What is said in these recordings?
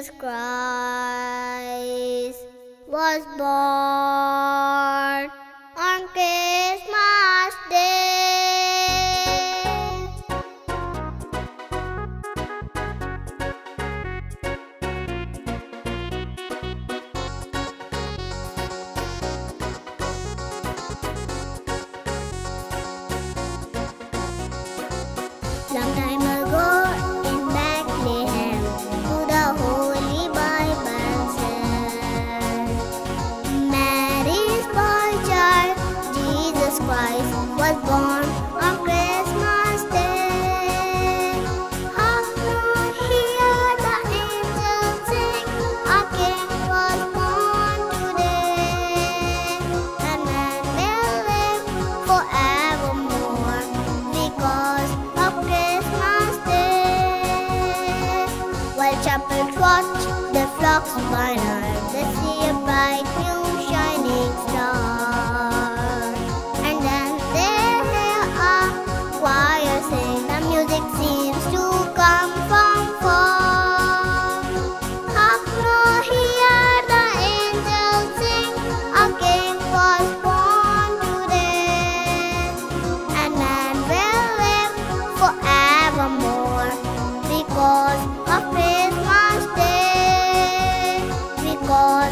Jesus Christ was born on Christmas Day. Was born on Christmas Day. The angels sing, King was born today, and will forevermore because of Christmas Day. While shepherds watch the flocks by night, they see a bright new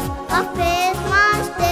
of Christmas